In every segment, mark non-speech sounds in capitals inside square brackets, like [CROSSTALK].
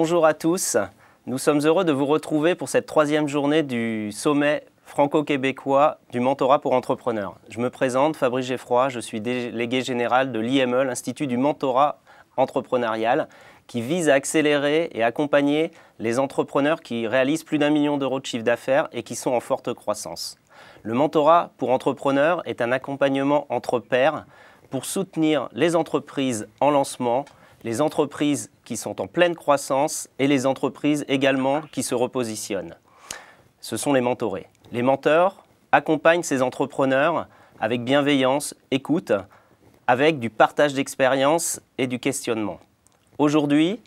bonjour à tous. Nous sommes heureux de vous retrouver pour cette troisième journée du sommet franco-québécois du mentorat pour entrepreneurs. Je me présente, Fabrice Geffroy, je suis délégué général de l'IME, l'Institut du mentorat entrepreneurial, qui vise à accélérer et accompagner les entrepreneurs qui réalisent plus d'un million d'euros de chiffre d'affaires et qui sont en forte croissance. Le mentorat pour entrepreneurs est un accompagnement entre pairs pour soutenir les entreprises en lancement, les entreprises qui sont en pleine croissance et les entreprises également qui se repositionnent. Ce sont les mentorés. Les mentors accompagnent ces entrepreneurs avec bienveillance, écoute, avec du partage d'expérience et du questionnement. Aujourd'hui,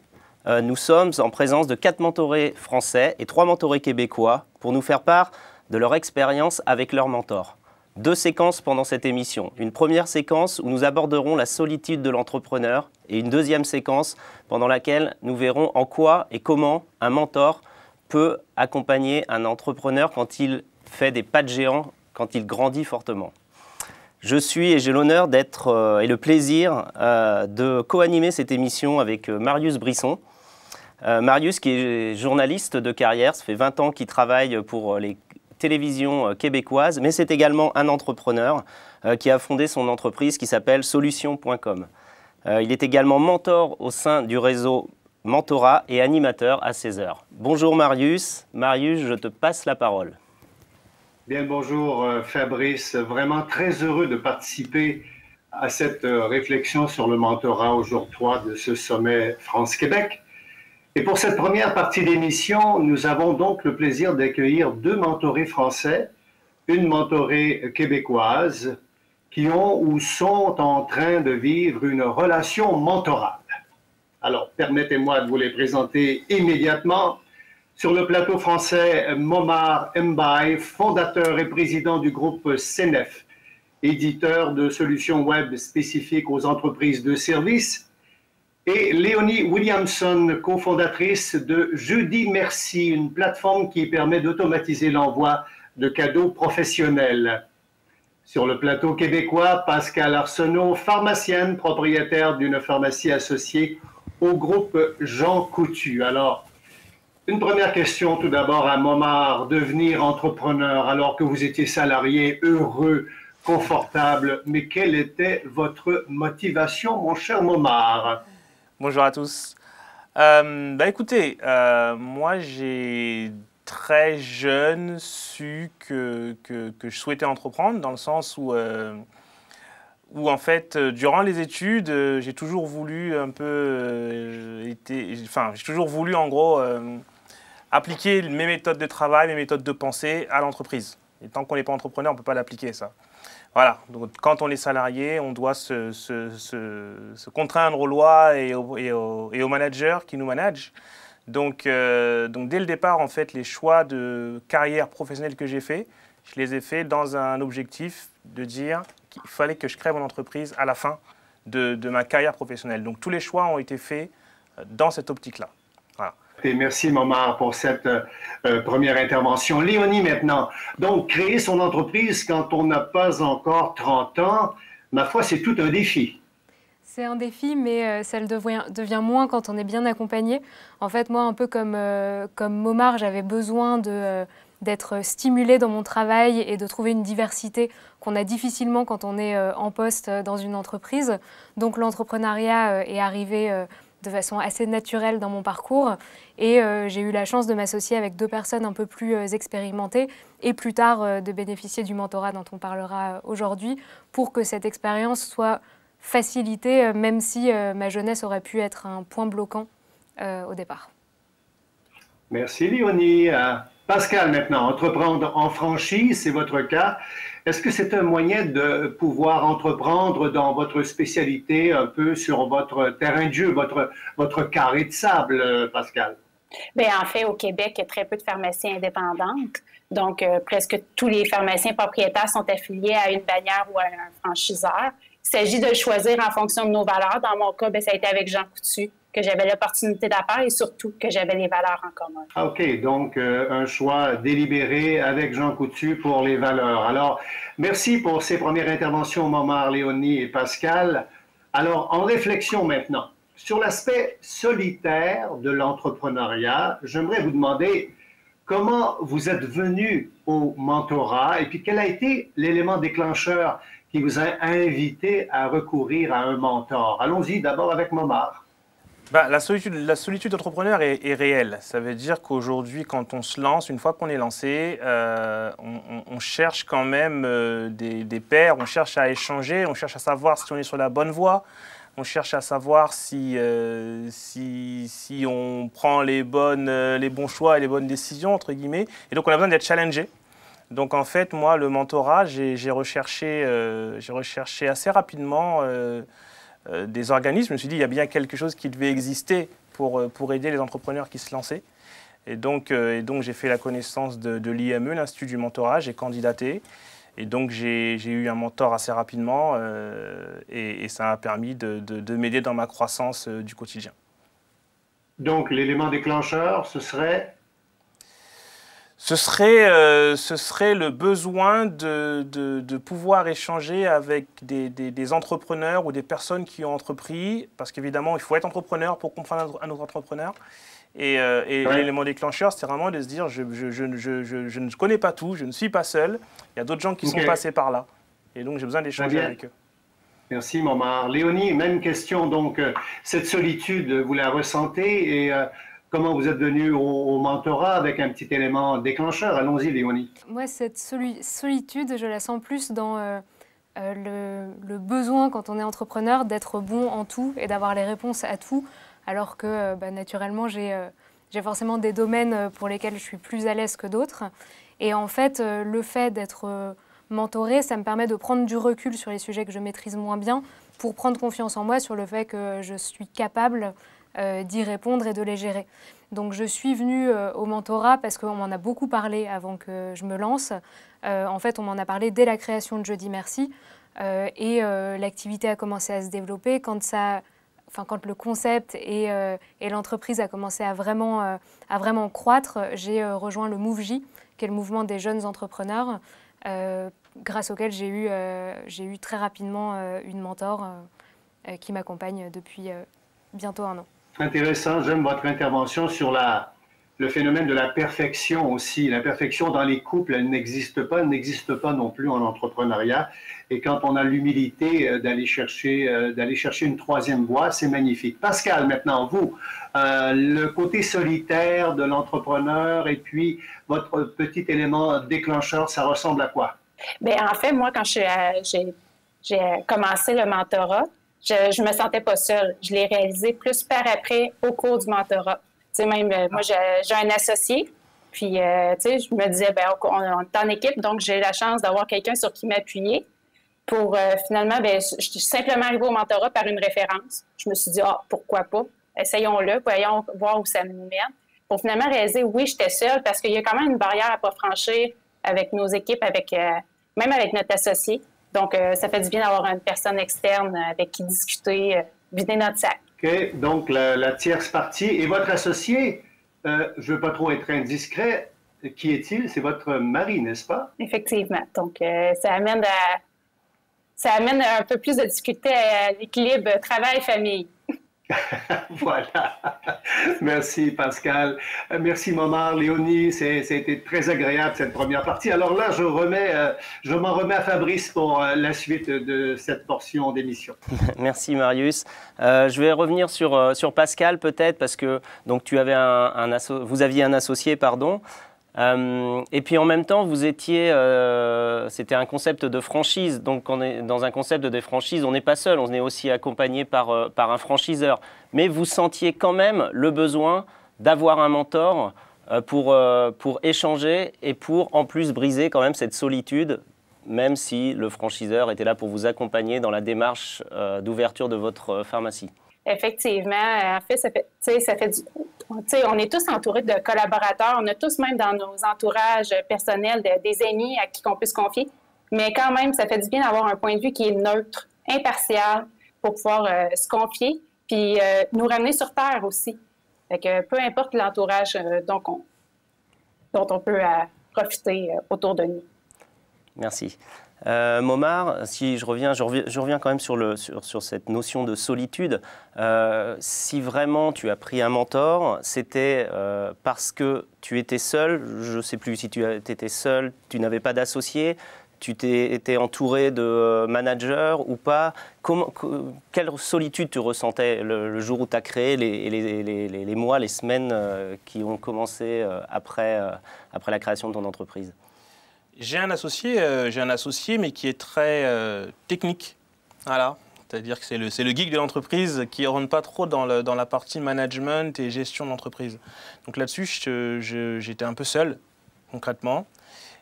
euh, nous sommes en présence de quatre mentorés français et trois mentorés québécois pour nous faire part de leur expérience avec leurs mentors. Deux séquences pendant cette émission. Une première séquence où nous aborderons la solitude de l'entrepreneur et une deuxième séquence pendant laquelle nous verrons en quoi et comment un mentor peut accompagner un entrepreneur quand il fait des pas de géant, quand il grandit fortement. Je suis et j'ai l'honneur d'être euh, et le plaisir euh, de co-animer cette émission avec euh, Marius Brisson. Marius qui est journaliste de carrière, ça fait 20 ans qu'il travaille pour les télévisions québécoises, mais c'est également un entrepreneur qui a fondé son entreprise qui s'appelle solution.com. il est également mentor au sein du réseau Mentorat et animateur à 16 heures. Bonjour Marius. Marius, je te passe la parole. Bien, bonjour euh, Fabrice. Vraiment très heureux de participer à cette euh, réflexion sur le mentorat au jour 3 de ce sommet France-Québec. Et pour cette première partie d'émission, nous avons donc le plaisir d'accueillir deux mentorés français, une mentorée québécoise, qui ont ou sont en train de vivre une relation mentorale. Alors, permettez-moi de vous les présenter immédiatement. Sur le plateau français, Momar Mbaye, fondateur et président du groupe CNEF, éditeur de solutions web spécifiques aux entreprises de services, et Léonie Williamson, cofondatrice de Jeudi Merci, une plateforme qui permet d'automatiser l'envoi de cadeaux professionnels. Sur le plateau québécois, Pascal Arsenault, pharmacienne, propriétaire d'une pharmacie associée au groupe Jean Coutu. Alors, une première question tout d'abord à Momar, devenir entrepreneur alors que vous étiez salarié, heureux, confortable, mais quelle était votre motivation, mon cher Momar? Bonjour à tous. Euh, bah écoutez, euh, moi j'ai très jeune su que, je souhaitais entreprendre dans le sens où, euh, où en fait, durant les études, j'ai toujours voulu un peu, enfin, j'ai toujours voulu en gros appliquer mes méthodes de travail, mes méthodes de pensée à l'entreprise. Et tant qu'on n'est pas entrepreneur, on ne peut pas l'appliquer, ça. Voilà, donc quand on est salarié, on doit se, contraindre aux lois et aux, managers qui nous managent. Donc, euh, donc dès le départ, en fait, les choix de carrière professionnelle que j'ai faits, je les ai faits dans un objectif de dire qu'il fallait que je crée mon entreprise à la fin de, de ma carrière professionnelle. Donc tous les choix ont été faits euh, dans cette optique-là. Merci, Momar, pour cette euh, première intervention. Léonie, maintenant. Donc, créer son entreprise quand on n'a pas encore 30 ans, ma foi, c'est tout un défi. C'est un défi, mais euh, ça le devient, devient, moins quand on est bien accompagné. En fait, moi, un peu comme, euh, comme Momar, j'avais besoin de, d'être stimulé dans mon travail et de trouver une diversité qu'on a difficilement quand on est en poste dans une entreprise. Donc, l'entrepreneuriat est arrivé de façon assez naturelle dans mon parcours. Et euh, j'ai eu la chance de m'associer avec deux personnes un peu plus euh, expérimentées et plus tard euh, de bénéficier du mentorat dont on parlera aujourd'hui pour que cette expérience soit facilitée, même si ma jeunesse aurait pu être un point bloquant au départ. Merci Léonie. Pascal, maintenant, entreprendre en franchise, c'est votre cas. Est-ce que c'est un moyen de pouvoir entreprendre dans votre spécialité, un peu sur votre terrain de jeu, votre, votre carré de sable, Pascal? Bien, en fait, au Québec, il y a très peu de pharmacies indépendantes. Donc, euh, presque tous les pharmaciens propriétaires sont affiliés à une bannière ou à un franchiseur. Il s'agit de choisir en fonction de nos valeurs. Dans mon cas, bien, ça a été avec Jean Coutu que j'avais l'opportunité d'affaires et surtout que j'avais les valeurs en commun. Ah, OK, donc euh, un choix délibéré avec Jean Coutu pour les valeurs. Alors, merci pour ces premières interventions, Momar, Léonie et Pascal. Alors, en réflexion maintenant sur l'aspect solitaire de l'entrepreneuriat, j'aimerais vous demander comment vous êtes venu au mentorat et puis quel a été l'élément déclencheur qui vous a invité à recourir à un mentor. Allons-y d'abord avec Momar. Bah, la solitude, la solitude d'entrepreneur est, réelle. Ça veut dire qu'aujourd'hui, quand on se lance, une fois qu'on est lancé, euh, on, cherche quand même euh, des, des, pairs, on cherche à échanger, on cherche à savoir si on est sur la bonne voie, on cherche à savoir si, euh, on prend les, bonnes, les bons choix et les bonnes décisions, entre guillemets. Et donc, on a besoin d'être challengé. Donc, en fait, moi, le mentorat, j'ai recherché, j'ai recherché assez rapidement euh, des organismes. Je me suis dit, il y a bien quelque chose qui devait exister pour, euh, pour aider les entrepreneurs qui se lançaient. Et donc, euh, et donc j'ai fait la connaissance de, l'IME, l'Institut du mentorat, j'ai candidaté. Et donc, j'ai eu un mentor assez rapidement et, ça a permis de, de, m'aider dans ma croissance du quotidien. Donc, l'élément déclencheur, ce serait ce serait, euh, ce serait le besoin de, de, pouvoir échanger avec des, des, entrepreneurs ou des personnes qui ont entrepris, parce qu'évidemment, il faut être entrepreneur pour comprendre un autre entrepreneur. Et, euh, et l'élément déclencheur, c'est vraiment de se dire, je, je, je, je, ne connais pas tout, je ne suis pas seul, il y a d'autres gens qui sont passés par là. Et donc, j'ai besoin d'échanger avec eux. Merci, Momar. Léonie, même question. Donc, euh, cette solitude, vous la ressentez et comment vous êtes venu au, mentorat avec un petit élément déclencheur? Allons-y, Léonie. Moi, cette solitude, je la sens plus dans euh, euh, le, besoin, quand on est entrepreneur, d'être bon en tout et d'avoir les réponses à tout, alors que euh, bah, naturellement, j'ai forcément des domaines pour lesquels je suis plus à l'aise que d'autres. Et en fait, le fait d'être mentoré, ça me permet de prendre du recul sur les sujets que je maîtrise moins bien pour prendre confiance en moi sur le fait que je suis capable d'y répondre et de les gérer. Donc je suis venue euh, au mentorat parce qu'on m'en a beaucoup parlé avant que je me lance. Euh, en fait, on m'en a parlé dès la création de Jeudi Merci. et l'activité a commencé à se développer quand, ça, enfin, quand le concept et, l'entreprise a commencé à vraiment, à vraiment croître. J'ai rejoint le MoveJ, qui est le mouvement des jeunes entrepreneurs, grâce auquel j'ai eu, j'ai eu très rapidement une mentor qui m'accompagne depuis bientôt un an. Intéressant, j'aime votre intervention sur le phénomène de la perfection aussi. La perfection dans les couples, elle n'existe pas, elle n'existe pas non plus en entrepreneuriat. Et quand on a l'humilité euh, d'aller chercher, euh, d'aller chercher une troisième voie, c'est magnifique. Pascal, maintenant, vous, euh, le côté solitaire de l'entrepreneur et puis votre petit élément déclencheur, ça ressemble à quoi? Bien, en fait, moi, quand j'ai commencé le mentorat, je, ne me sentais pas seule. Je l'ai réalisé plus par après au cours du mentorat. Tu sais, même, euh, moi, j'ai un associé, puis, euh, tu sais, je me disais, ben, on, est en équipe, donc j'ai la chance d'avoir quelqu'un sur qui m'appuyer pour euh, finalement, ben, je suis simplement arrivée au mentorat par une référence. Je me suis dit, ah, pourquoi pas? Essayons-le, voyons voir où ça nous mène. Pour finalement réaliser, oui, j'étais seule parce qu'il y a quand même une barrière à pas franchir avec nos équipes, avec même avec notre associé. Donc, euh, ça fait du bien d'avoir une personne externe avec qui discuter, euh, vider notre sac. OK. Donc, la, tierce partie. Et votre associé, euh, je ne veux pas trop être indiscret, qui est-il? C'est votre mari, n'est-ce pas? Effectivement. Donc, ça amène à, ça amène un peu plus de difficulté à l'équilibre travail-famille. [LAUGHS] [LAUGHS] voilà. Merci Pascal. Euh, merci Momar, Léonie. C'était très agréable cette première partie. Alors là, je remets, euh, je m'en remets à Fabrice pour euh, la suite de cette portion d'émission. [LAUGHS] Merci Marius. je vais revenir sur, sur Pascal peut-être parce que donc tu avais un, vous aviez un associé pardon. Euh, et puis en même temps, vous étiez, euh, c'était un concept de franchise. Donc dans un concept de franchise, on n'est pas seul, on est aussi accompagné par, euh, par un franchiseur. Mais vous sentiez quand même le besoin d'avoir un mentor pour, pour échanger et pour en plus briser quand même cette solitude, même si le franchiseur était là pour vous accompagner dans la démarche d'ouverture de votre pharmacie. Effectivement. En fait, ça fait, on est tous entourés de collaborateurs. On a tous même dans nos entourages personnels des amis à qui on peut se confier. Mais quand même, ça fait du bien d'avoir un point de vue qui est neutre, impartial, pour pouvoir euh, se confier, puis euh, nous ramener sur terre aussi. Fait peu importe l'entourage euh, on, dont on peut profiter autour de nous. Merci. Euh, Momar, si je reviens, je reviens, quand même sur, cette notion de solitude. Euh, si vraiment tu as pris un mentor, c'était euh, parce que tu étais seul, je ne sais plus si tu étais seul, tu n'avais pas d'associé, tu étais entouré de managers ou pas Quelle solitude tu ressentais le, jour où tu as créé les, les, mois, les semaines qui ont commencé après, après la création de ton entreprise? J'ai un associé, euh, j'ai un associé, mais qui est très euh, technique. Voilà. C'est-à-dire que c'est le, geek de l'entreprise qui ne rentre pas trop dans, la partie management et gestion d'entreprise. Donc là-dessus, j'étais un peu seul, concrètement.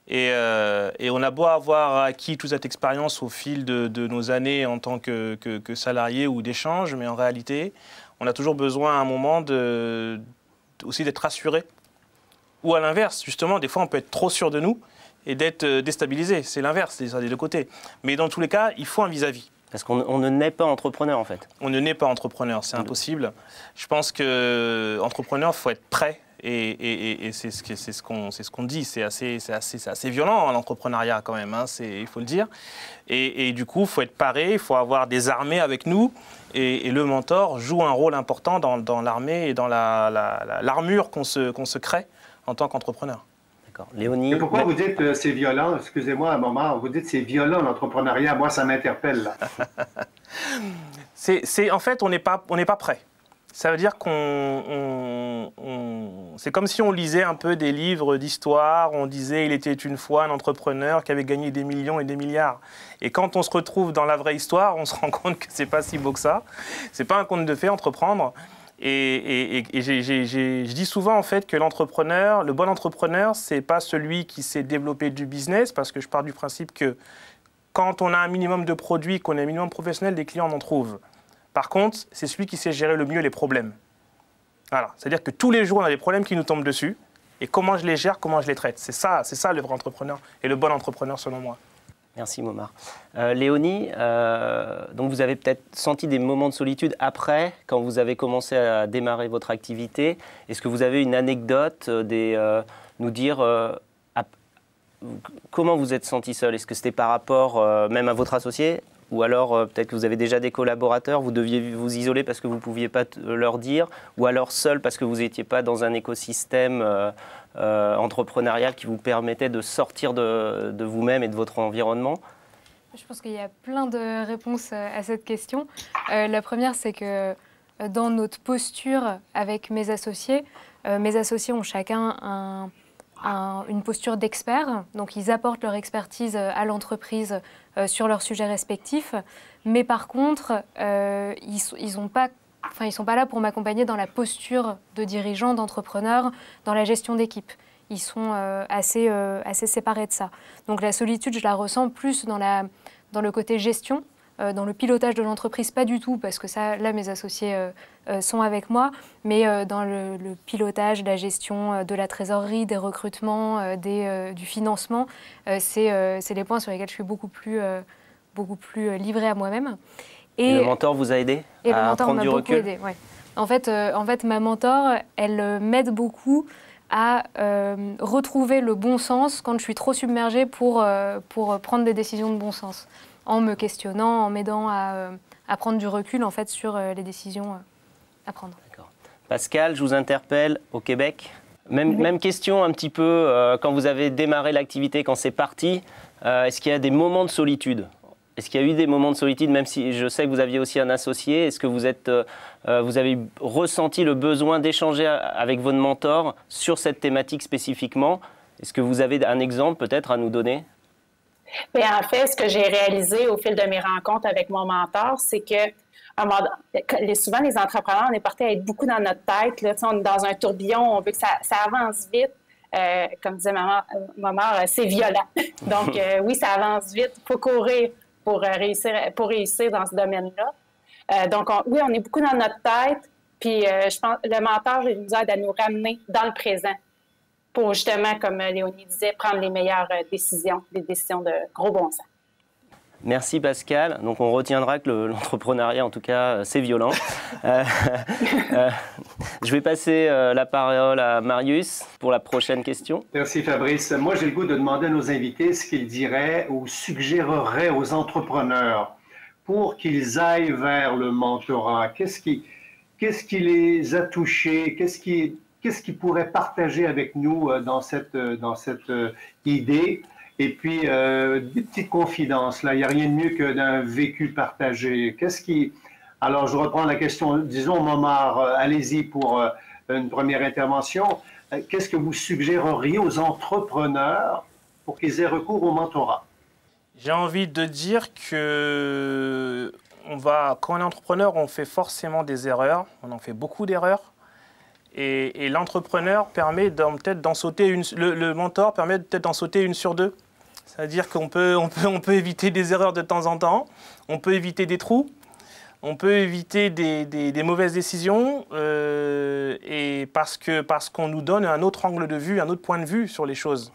Et, euh, et, on a beau avoir acquis toute cette expérience au fil de, nos années en tant que, salarié ou d'échange, mais en réalité, on a toujours besoin à un moment aussi d'être rassuré. Ou à l'inverse, justement, des fois, on peut être trop sûr de nous et d'être euh, déstabilisé. C'est l'inverse, c'est ça des deux côtés. Mais dans tous les cas, il faut un vis-à-vis. Parce qu'on ne naît pas entrepreneur en fait. On ne naît pas entrepreneur, c'est impossible. Je pense que euh, entrepreneur, faut être prêt. Et, et, c'est ce qu'on ce dit. C'est assez, assez, assez violent hein, l'entrepreneuriat quand même, hein, il faut le dire. Et, du coup, il faut être paré, il faut avoir des armées avec nous. Et, le mentor joue un rôle important dans, dans l'armée et dans l'armure la, qu'on se, qu'on se crée en tant qu'entrepreneur. Léonie. pourquoi vous dites euh, c'est violent? Excusez-moi un moment. Vous dites c'est violent l'entrepreneuriat. Moi, ça m'interpelle. [LAUGHS] c'est, en fait, on n'est pas, on n'est pas prêt. Ça veut dire qu'on, c'est comme si on lisait un peu des livres d'histoire. On disait il était une fois un entrepreneur qui avait gagné des millions et des milliards. Et quand on se retrouve dans la vraie histoire, on se rend compte que c'est pas si beau que ça. C'est pas un conte de fait entreprendre. Et, je dis souvent en fait que l'entrepreneur, le bon entrepreneur, c'est pas celui qui sait développer du business, parce que je pars du principe que quand on a un minimum de produits, qu'on est un minimum professionnel, des clients en trouvent. Par contre, c'est celui qui sait gérer le mieux les problèmes. Voilà, c'est-à-dire que tous les jours on a des problèmes qui nous tombent dessus, et comment je les gère, comment je les traite. C'est ça, c'est ça le vrai entrepreneur et le bon entrepreneur selon moi. Merci Momar. Euh, Léonie, euh, donc vous avez peut-être senti des moments de solitude après, quand vous avez commencé à démarrer votre activité. Est-ce que vous avez une anecdote, euh, nous dire comment vous êtes senti seul? Est-ce que c'était par rapport même à votre associé? Ou alors peut-être que vous avez déjà des collaborateurs, vous deviez vous isoler parce que vous ne pouviez pas leur dire, ou alors seul parce que vous n'étiez pas dans un écosystème euh, entrepreneurial qui vous permettait de sortir de, vous-même et de votre environnement Je pense qu'il y a plein de réponses euh, à cette question. Euh, la première, c'est que dans notre posture avec mes associés, mes associés ont chacun une posture d'expert, donc ils apportent leur expertise à l'entreprise sur leurs sujets respectifs, mais par contre, ils n'ont pas Enfin, ils sont pas là pour m'accompagner dans la posture de dirigeant, d'entrepreneur, dans la gestion d'équipe. Ils sont euh, assez, euh, assez séparés de ça. Donc la solitude, je la ressens plus dans, la, dans le côté gestion, euh, dans le pilotage de l'entreprise, pas du tout, parce que ça, là, mes associés sont avec moi, mais dans le, pilotage, la gestion de la trésorerie, des recrutements, des, du financement, c'est les points sur lesquels je suis beaucoup plus, beaucoup plus livrée à moi-même. Et, le mentor vous a aidé et à prendre du recul aidé, ouais. en, fait, euh, en fait, ma mentor, elle euh, m'aide beaucoup à euh, retrouver le bon sens quand je suis trop submergée pour, pour prendre des décisions de bon sens, en me questionnant, en m'aidant à, à, prendre du recul en fait, sur les décisions à prendre. Pascal, je vous interpelle au Québec. Même, même question un petit peu quand vous avez démarré l'activité, quand c'est parti. Est-ce qu'il y a des moments de solitude? Est-ce qu'il y a eu des moments de solitude, même si je sais que vous aviez aussi un associé? Est-ce que vous, êtes, euh, euh, vous avez ressenti le besoin d'échanger avec votre mentor sur cette thématique spécifiquement? Est-ce que vous avez un exemple peut-être à nous donner? Bien, en fait, ce que j'ai réalisé au fil de mes rencontres avec mon mentor, c'est que souvent, les entrepreneurs, on est porté à être beaucoup dans notre tête. Là, on est dans un tourbillon, on veut que ça, avance vite. Euh, comme disait maman, maman c'est violent. [LAUGHS] Donc, [LAUGHS] oui, ça avance vite. Il faut courir pour euh, réussir, pour réussir dans ce domaine-là. Euh, donc, oui, on est beaucoup dans notre tête, puis euh, je pense le mentor il nous aide à nous ramener dans le présent pour justement, comme Léonie disait, prendre les meilleures décisions, des décisions de gros bon sens. Merci Pascal. Donc on retiendra que [LAUGHS] l'entrepreneuriat, en tout cas, c'est violent. [LAUGHS] Euh, euh, je vais passer euh, la parole à Marius pour la prochaine question. Merci Fabrice. Moi, j'ai le goût de demander à nos invités ce qu'ils diraient ou suggéreraient aux entrepreneurs pour qu'ils aillent vers le mentorat. Qu'est-ce qui, qu'est-ce qui les a touchés? Qu'est-ce qui, qu'est-ce qu'ils pourraient partager avec nous dans cette, dans cette idée? Et puis, euh, des petites confidences, là, il n'y a rien de mieux que d'un vécu partagé. Qu'est-ce qui... Alors, je reprends la question, disons, Momar, euh, allez-y pour euh, une première intervention. Qu'est-ce que vous suggéreriez aux entrepreneurs pour qu'ils aient recours au mentorat? J'ai envie de dire que on va, quand on est entrepreneur, on fait forcément des erreurs. On en fait beaucoup d'erreurs. Et, l'entrepreneur permet peut-être d'en sauter une. Le, le mentor permet peut-être d'en sauter une sur deux. C'est-à-dire qu'on peut, on peut, on peut éviter des erreurs de temps en temps, on peut éviter des trous, on peut éviter des, des, mauvaises décisions, euh, et parce qu'on parce qu'on nous donne un autre angle de vue, un autre point de vue sur les choses.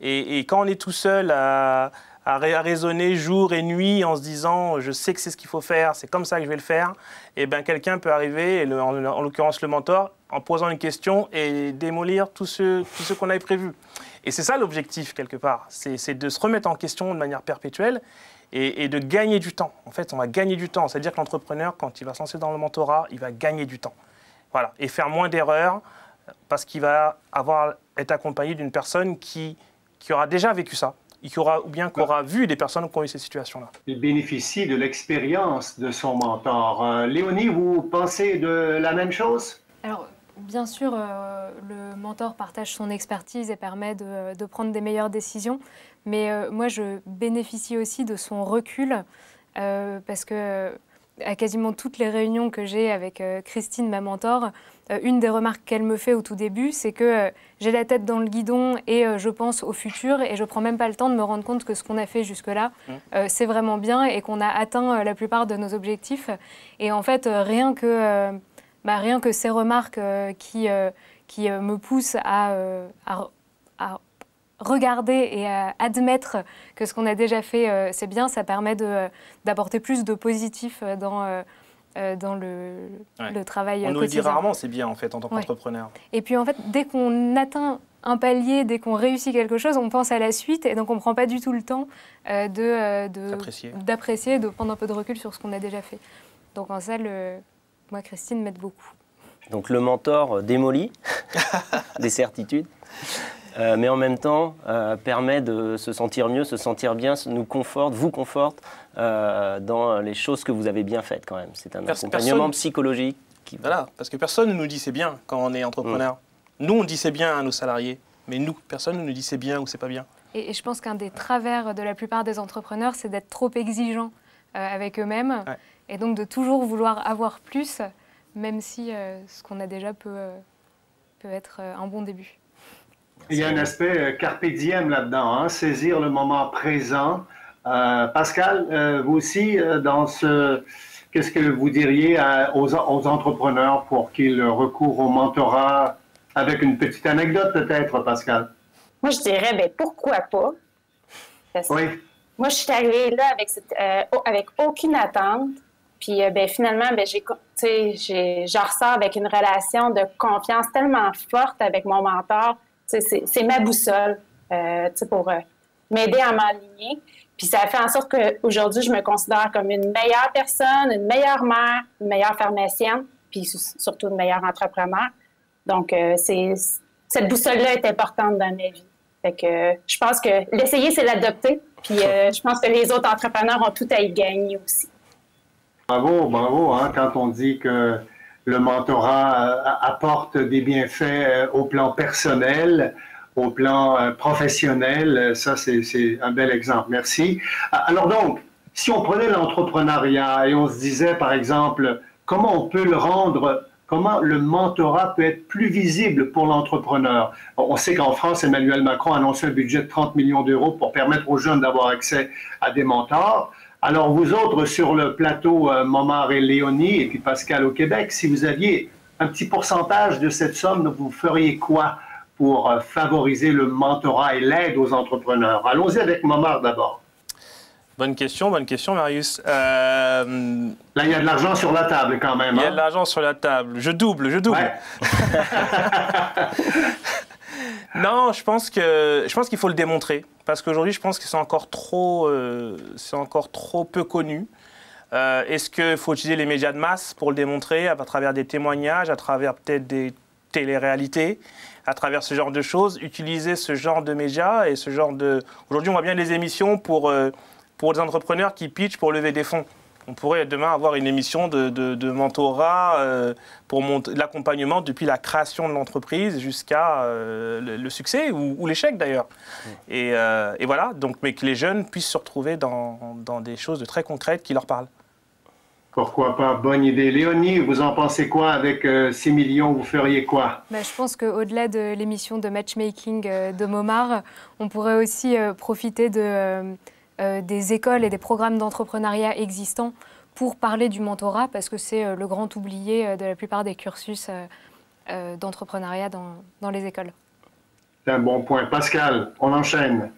Et, quand on est tout seul à, à, raisonner jour et nuit en se disant je sais que c'est ce qu'il faut faire, c'est comme ça que je vais le faire, et eh bien quelqu'un peut arriver, en, en l'occurrence le mentor, en posant une question et démolir tout ce, tout ce qu'on avait prévu. Et c'est ça l'objectif, quelque part. C'est de se remettre en question de manière perpétuelle et, de gagner du temps. En fait, on va gagner du temps. C'est-à-dire que l'entrepreneur, quand il va se lancer dans le mentorat, il va gagner du temps. Voilà. Et faire moins d'erreurs parce qu'il va avoir, être accompagné d'une personne qui, qui aura déjà vécu ça, qui aura, ou bien qui aura vu des personnes qui ont eu ces situations-là. Il bénéficie de l'expérience de son mentor. Euh, Léonie, vous pensez de la même chose? Alors, Bien sûr, euh, le mentor partage son expertise et permet de, prendre des meilleures décisions, mais euh, moi je bénéficie aussi de son recul euh, parce que à quasiment toutes les réunions que j'ai avec Christine, ma mentor, une des remarques qu'elle me fait au tout début, c'est que j'ai la tête dans le guidon et je pense au futur et je prends même pas le temps de me rendre compte que ce qu'on a fait jusque-là, mmh. c'est vraiment bien et qu'on a atteint la plupart de nos objectifs. Et en fait, rien que bah, rien que ces remarques euh, qui, euh, qui euh, me poussent à, à, regarder et à admettre que ce qu'on a déjà fait, c'est bien, ça permet d'apporter plus de positif dans dans le, le, travail On nous le dit rarement, c'est bien en fait en tant qu'entrepreneur. Et puis en fait, dès qu'on atteint un palier, dès qu'on réussit quelque chose, on pense à la suite et donc on ne prend pas du tout le temps de d'apprécier, de, de, prendre un peu de recul sur ce qu'on a déjà fait. Donc en ça, le, moi, Christine m'aide beaucoup. Donc le mentor démolit [LAUGHS] des certitudes, euh, mais en même temps euh, permet de se sentir mieux, se sentir bien, nous conforte, vous conforte euh, dans les choses que vous avez bien faites quand même. C'est un accompagnement psychologique. Qui... Voilà, parce que personne ne nous dit c'est bien quand on est entrepreneur. Mm. Nous, on dit c'est bien à nos salariés, mais nous, personne ne nous dit c'est bien ou c'est pas bien. Et, je pense qu'un des travers de la plupart des entrepreneurs, c'est d'être trop exigeant avec eux-mêmes. Et donc de toujours vouloir avoir plus, même si euh, ce qu'on a déjà peut, euh, peut être euh, un bon début. Il y a un aspect carpe diem là-dedans, hein, saisir le moment présent. Pascal, vous aussi, dans ce, qu'est-ce que vous diriez aux, aux, entrepreneurs pour qu'ils recourent au mentorat avec une petite anecdote peut-être, Pascal? Moi, je dirais, ben, pourquoi pas? oui. Moi, je suis arrivée là avec, avec aucune attente. Puis euh, ben, finalement, j'en ressors avec une relation de confiance tellement forte avec mon mentor. C'est, ma boussole euh, pour euh, m'aider à m'aligner. Puis ça fait en sorte qu'aujourd'hui, je me considère comme une meilleure personne, une meilleure mère, une meilleure pharmacienne, puis surtout une meilleure entrepreneur. Donc, cette boussole-là est importante dans ma vie. Fait que je pense que l'essayer, c'est l'adopter. Puis je pense que les autres entrepreneurs ont tout à y gagner aussi. Bravo, bravo, hein, quand on dit que le mentorat euh, apporte des bienfaits euh, au plan personnel, au plan euh, professionnel, ça c'est un bel exemple. Merci. Alors donc, si on prenait l'entrepreneuriat et on se disait par exemple, comment on peut le rendre comment le mentorat peut être plus visible pour l'entrepreneur? On sait qu'en France, Emmanuel Macron a annoncé un budget de 30 millions d'euros pour permettre aux jeunes d'avoir accès à des mentors. Alors, vous autres sur le plateau, euh, Momar et Léonie, et puis Pascal au Québec, si vous aviez un petit pourcentage de cette somme, vous feriez quoi pour euh, favoriser le mentorat et l'aide aux entrepreneurs? Allons-y avec Momar d'abord. Bonne question, bonne question, Marius. Euh, Là, il y a de l'argent sur la table quand même. Il y a hein? de l'argent sur la table. Je double, je double. Ouais. [LAUGHS] Non, je pense que je pense qu'il faut le démontrer parce qu'aujourd'hui, je pense que c'est encore trop, euh, c'est encore trop peu connu. Euh, Est-ce qu'il faut utiliser les médias de masse pour le démontrer à travers des témoignages, à travers peut-être des téléréalités, à travers ce genre de choses, utiliser ce genre de médias et ce genre de. Aujourd'hui, on voit bien les émissions pour euh, pour des entrepreneurs qui pitchent pour lever des fonds. On pourrait demain avoir une émission de, de, de mentorat euh, pour monter l'accompagnement depuis la création de l'entreprise jusqu'à euh, le, le succès ou, ou l'échec d'ailleurs. Et, euh, et voilà, donc, mais que les jeunes puissent se retrouver dans, dans des choses de très concrètes qui leur parlent. Pourquoi pas? Bonne idée. Léonie, vous en pensez quoi avec euh, 6 millions? Vous feriez quoi? Bah, je pense qu'au-delà de l'émission de matchmaking euh, de Momar, on pourrait aussi euh, profiter de, euh, des écoles et des programmes d'entrepreneuriat existants pour parler du mentorat, parce que c'est euh, le grand oublié euh, de la plupart des cursus euh, euh, d'entrepreneuriat dans, dans les écoles. C'est un bon point. Pascal, on enchaîne.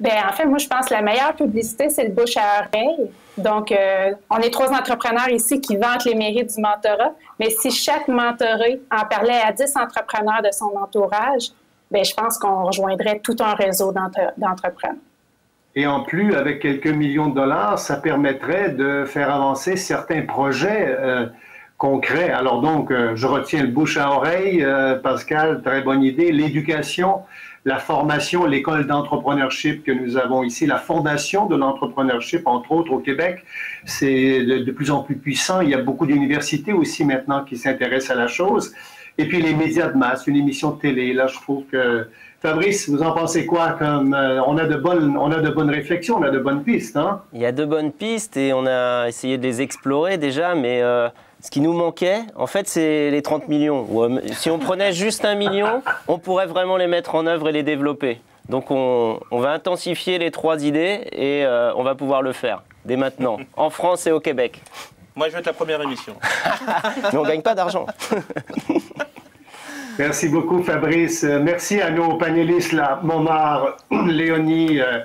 Ben, en fait, moi, je pense que la meilleure publicité, c'est le bouche à oreille. Donc, euh, on est trois entrepreneurs ici qui vantent les mérites du mentorat. Mais si chaque mentoré en parlait à 10 entrepreneurs de son entourage, ben, je pense qu'on rejoindrait tout un réseau d'entre- d'entrepreneurs. Et en plus, avec quelques millions de dollars, ça permettrait de faire avancer certains projets euh, concrets. Alors donc, euh, je retiens le bouche à oreille, euh, Pascal, très bonne idée. L'éducation, la formation, l'école d'entrepreneurship que nous avons ici, la fondation de l'entrepreneurship, entre autres au Québec, c'est de, de plus en plus puissant. Il y a beaucoup d'universités aussi maintenant qui s'intéressent à la chose. Et puis les médias de masse, une émission de télé, là, je trouve que Fabrice, vous en pensez quoi comme euh, on a de bonnes on a de bonnes réflexions, on a de bonnes pistes, hein? Il y a de bonnes pistes et on a essayé de les explorer déjà, mais euh, ce qui nous manquait, en fait, c'est les 30 millions. Si on prenait juste un million, on pourrait vraiment les mettre en œuvre et les développer. Donc on, on va intensifier les trois idées et euh, on va pouvoir le faire dès maintenant, en France et au Québec. Moi, je vais être la première émission. [LAUGHS] Mais on ne gagne pas d'argent. [LAUGHS] Merci beaucoup Fabrice. Euh, Merci à nos panélistes là, Momar, [CLEARS THROAT] Léonie euh,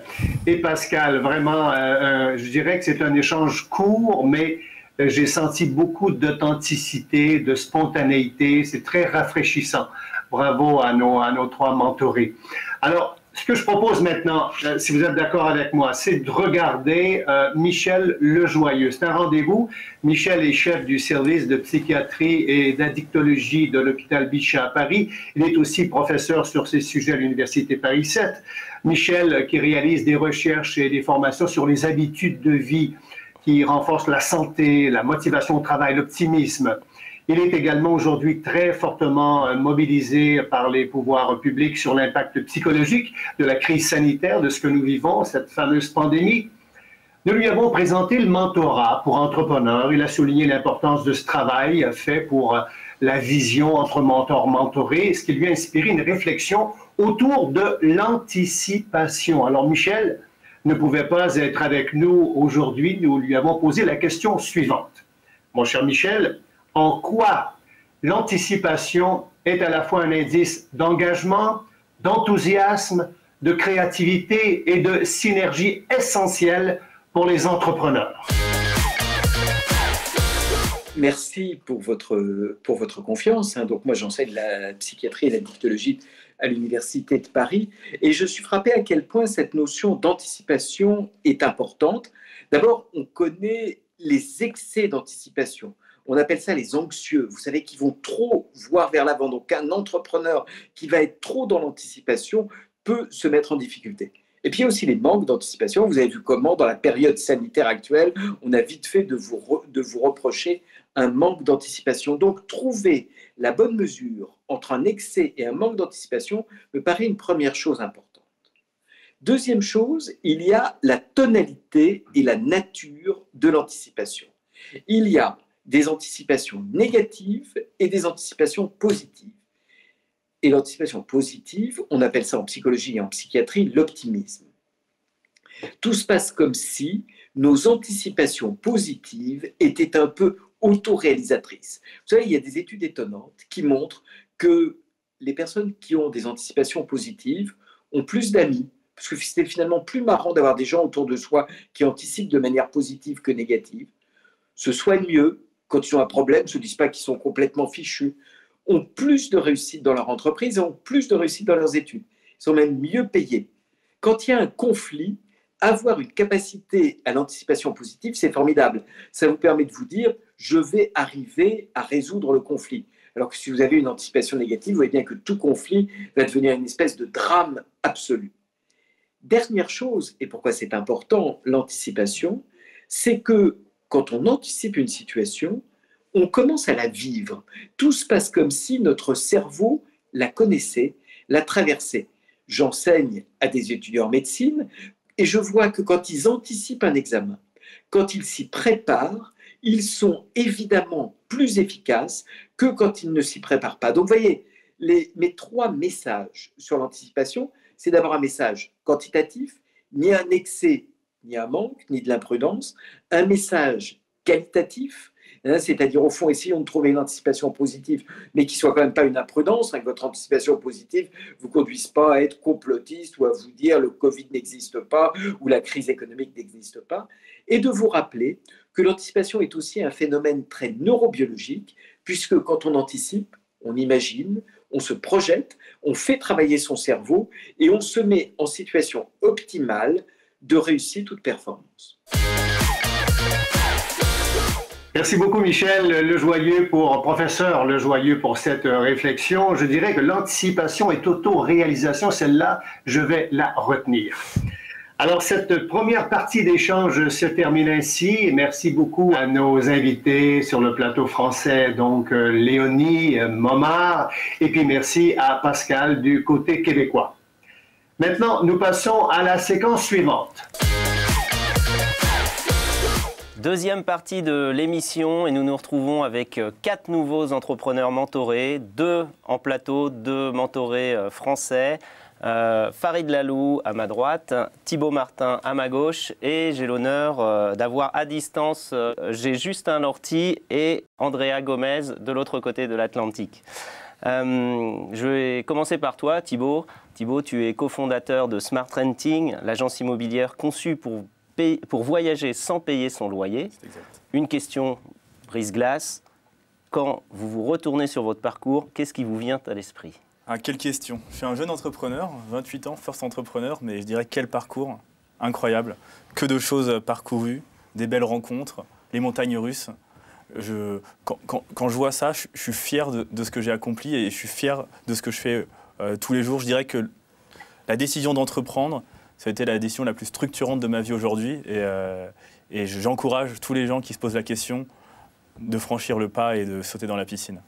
et Pascal. Vraiment, euh, je dirais que c'est un échange court, mais j'ai senti beaucoup d'authenticité, de spontanéité. C'est très rafraîchissant. Bravo à nos, à nos trois mentorés. Alors, ce que je propose maintenant, euh, si vous êtes d'accord avec moi, c'est de regarder euh, Michel Lejoyeux. C'est un rendez-vous. Michel est chef du service de psychiatrie et d'addictologie de l'hôpital Bichat à Paris. Il est aussi professeur sur ces sujets à l'Université Paris 7. Michel, euh, qui réalise des recherches et des formations sur les habitudes de vie qui renforcent la santé, la motivation au travail, l'optimisme. Il est également aujourd'hui très fortement euh, mobilisé par les pouvoirs publics sur l'impact psychologique de la crise sanitaire, de ce que nous vivons, cette fameuse pandémie. Nous lui avons présenté le mentorat pour entrepreneurs. Il a souligné l'importance de ce travail fait pour euh, la vision entre mentor-mentoré, ce qui lui a inspiré une réflexion autour de l'anticipation. Alors Michel ne pouvait pas être avec nous aujourd'hui. Nous lui avons posé la question suivante. Mon cher Michel, en quoi l'anticipation est à la fois un indice d'engagement, d'enthousiasme, de créativité et de synergie essentielle pour les entrepreneurs. Merci pour votre, pour votre confiance. hein. Donc moi, j'enseigne la psychiatrie et la dictologie à l'Université de Paris et je suis frappé à quel point cette notion d'anticipation est importante. D'abord, on connaît les excès d'anticipation. On appelle ça les anxieux. Vous savez, qui vont trop voir vers l'avant. Donc un entrepreneur qui va être trop dans l'anticipation peut se mettre en difficulté. Et puis il y a aussi les manques d'anticipation. Vous avez vu comment, dans la période sanitaire actuelle, on a vite fait de vous, de vous reprocher un manque d'anticipation. Donc, trouver la bonne mesure entre un excès et un manque d'anticipation me paraît une première chose importante. Deuxième chose, il y a la tonalité et la nature de l'anticipation. Il y a des anticipations négatives et des anticipations positives. Et l'anticipation positive, on appelle ça en psychologie et en psychiatrie l'optimisme. Tout se passe comme si nos anticipations positives étaient un peu autoréalisatrices. Vous savez, il y a des études étonnantes qui montrent que les personnes qui ont des anticipations positives ont plus d'amis, parce que c'est finalement plus marrant d'avoir des gens autour de soi qui anticipent de manière positive que négative, se soignent mieux quand ils ont un problème, se disent pas qu'ils sont complètement fichus, ont plus de réussite dans leur entreprise et ont plus de réussite dans leurs études. Ils sont même mieux payés. Quand il y a un conflit, avoir une capacité à l'anticipation positive, c'est formidable. Ça vous permet de vous dire, je vais arriver à résoudre le conflit. Alors que si vous avez une anticipation négative, vous voyez bien que tout conflit va devenir une espèce de drame absolu. Dernière chose, et pourquoi c'est important, l'anticipation, c'est que quand on anticipe une situation, on commence à la vivre. Tout se passe comme si notre cerveau la connaissait, la traversait. J'enseigne à des étudiants en médecine et je vois que quand ils anticipent un examen, quand ils s'y préparent, ils sont évidemment plus efficaces que quand ils ne s'y préparent pas. Donc, voyez, mes trois messages sur l'anticipation, c'est d'abord un message quantitatif, ni un excès, ni un manque, ni de l'imprudence, un message qualitatif, hein, c'est-à-dire au fond, essayons de trouver une anticipation positive, mais qui soit quand même pas une imprudence, hein, que votre anticipation positive vous conduise pas à être complotiste ou à vous dire le Covid n'existe pas ou la crise économique n'existe pas, et de vous rappeler que l'anticipation est aussi un phénomène très neurobiologique, puisque quand on anticipe, on imagine, on se projette, on fait travailler son cerveau et on se met en situation optimale de réussite ou de performance. Merci beaucoup, Michel Le Joyeux, pour professeur Le Joyeux, pour cette réflexion. Je dirais que l'anticipation est auto-réalisation. Celle-là, je vais la retenir. Alors, cette première partie d'échange se termine ainsi. Merci beaucoup à nos invités sur le plateau français, donc euh, Léonie euh, Momard, et puis merci à Pascal du côté québécois. Maintenant, nous passons à la séquence suivante. Deuxième partie de l'émission et nous nous retrouvons avec euh, quatre nouveaux entrepreneurs mentorés, deux en plateau, deux mentorés français. Euh, Farid Lalou à ma droite, Thibaut Martin à ma gauche et j'ai l'honneur euh, d'avoir à distance, euh, j'ai Justin Lorty et Andrea Gomez de l'autre côté de l'Atlantique. je vais commencer par toi, Thibaut. Thibaut, tu es cofondateur de Smart Renting, l'agence immobilière conçue pour, pour voyager sans payer son loyer. Une question brise-glace. Quand vous vous retournez sur votre parcours, qu'est-ce qui vous vient à l'esprit? Ah, quelle question. Je suis un jeune entrepreneur, 28 ans, first entrepreneur, mais je dirais quel parcours incroyable. Que de choses parcourues, des belles rencontres, les montagnes russes. Je, quand, je vois ça, je, suis fier de, ce que j'ai accompli et je suis fier de ce que je fais euh, tous les jours. Je dirais que la décision d'entreprendre, ça a été la décision la plus structurante de ma vie aujourd'hui. Et, euh, et j'encourage tous les gens qui se posent la question de franchir le pas et de sauter dans la piscine.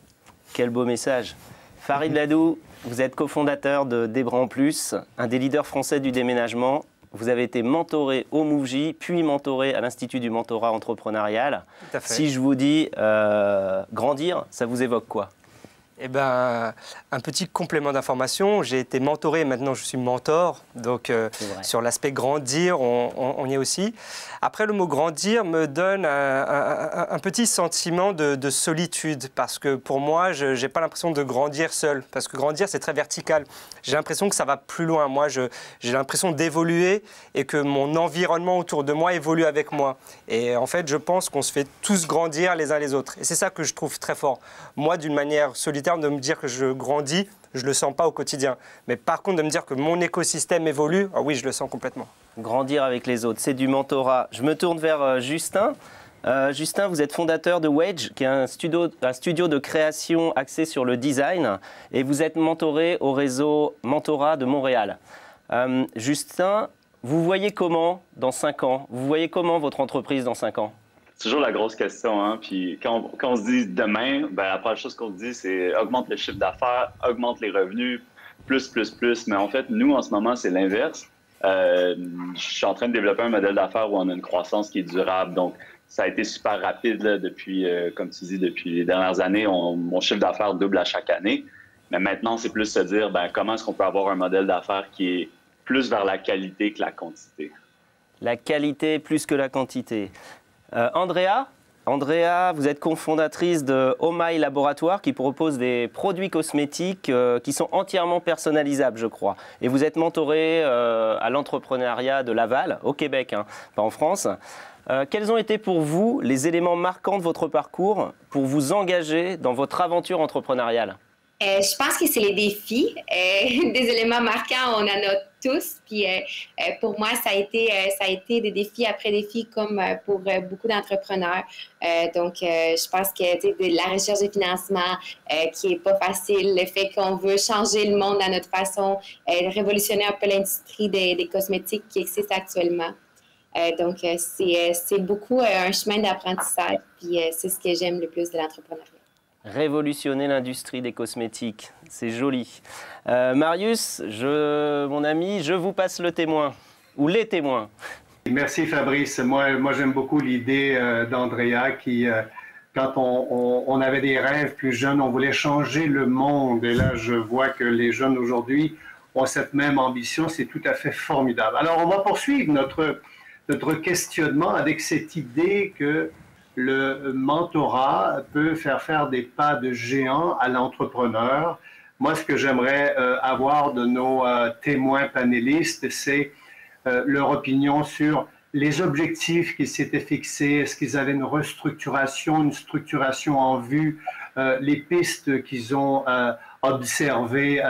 Quel beau message. Farid Ladou, vous êtes cofondateur de Débran Plus, un des leaders français du déménagement. Vous avez été mentoré au Mouji, puis mentoré à l'Institut du mentorat entrepreneurial. Si je vous dis euh, grandir, ça vous évoque quoi? Eh ben, un petit complément d'information. J'ai été mentoré, maintenant je suis mentor. Donc, euh, sur l'aspect grandir, on, y est aussi. Après, le mot grandir me donne un, petit sentiment de, solitude. Parce que pour moi, je n'ai pas l'impression de grandir seul. Parce que grandir, c'est très vertical. J'ai l'impression que ça va plus loin. Moi, j'ai l'impression d'évoluer et que mon environnement autour de moi évolue avec moi. Et en fait, je pense qu'on se fait tous grandir les uns les autres. Et c'est ça que je trouve très fort. Moi, d'une manière solitaire, de me dire que je grandis, je ne le sens pas au quotidien. Mais par contre, de me dire que mon écosystème évolue, ah oui, je le sens complètement. Grandir avec les autres, c'est du mentorat. Je me tourne vers euh, Justin. Euh, Justin, vous êtes fondateur de Wedge, qui est un studio, de création axé sur le design, et vous êtes mentoré au réseau Mentorat de Montréal. Euh, Justin, vous voyez comment dans 5 ans? Vous voyez comment votre entreprise dans 5 ans? C'est toujours la grosse question. Hein? Puis quand on, se dit demain, ben, la première chose qu'on dit, c'est augmente le chiffre d'affaires, augmente les revenus, plus, plus, plus. Mais en fait, nous, en ce moment, c'est l'inverse. Euh, je suis en train de développer un modèle d'affaires où on a une croissance qui est durable. Donc, ça a été super rapide depuis, euh, comme tu dis, depuis les dernières années. mon chiffre d'affaires double à chaque année. Mais maintenant, c'est plus se dire ben, comment est-ce qu'on peut avoir un modèle d'affaires qui est plus vers la qualité que la quantité? La qualité plus que la quantité. Euh, Andrea, vous êtes cofondatrice de My Laboratoire qui propose des produits cosmétiques euh, qui sont entièrement personnalisables, je crois. Et vous êtes mentorée euh, à l'entrepreneuriat de Laval, au Québec, hein, pas en France. Quels ont été pour vous les éléments marquants de votre parcours pour vous engager dans votre aventure entrepreneuriale? Euh, je pense que c'est les défis. Euh, [LAUGHS] des éléments marquants, on en a tous. Puis euh, pour moi, ça a, été, ça a été des défis après défis comme pour beaucoup d'entrepreneurs. donc, je pense que la recherche de financement qui est pas facile, le fait qu'on veut changer le monde à notre façon, révolutionner un peu l'industrie des, des, cosmétiques qui existe actuellement. donc, c'est beaucoup un chemin d'apprentissage. Puis c'est ce que j'aime le plus de l'entrepreneuriat révolutionner l'industrie des cosmétiques. C'est joli. Euh, Marius, je, mon ami, je vous passe le témoin, ou les témoins. Merci Fabrice. Moi, moi j'aime beaucoup l'idée euh, d'Andrea qui, euh, quand on, on, avait des rêves plus jeunes, on voulait changer le monde. Et là, je vois que les jeunes aujourd'hui ont cette même ambition. C'est tout à fait formidable. Alors, on va poursuivre notre, notre questionnement avec cette idée que le mentorat peut faire faire des pas de géant à l'entrepreneur. Moi, ce que j'aimerais euh, avoir de nos euh, témoins panélistes, c'est euh, leur opinion sur les objectifs qu'ils s'étaient fixés. Est-ce qu'ils avaient une restructuration, une structuration en vue, les pistes qu'ils ont observées,